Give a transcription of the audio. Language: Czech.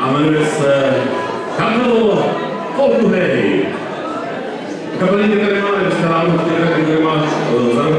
a jmenuje se Kapelo Folkuhej. Kapelníky tady máme dneska ráno, který má uh,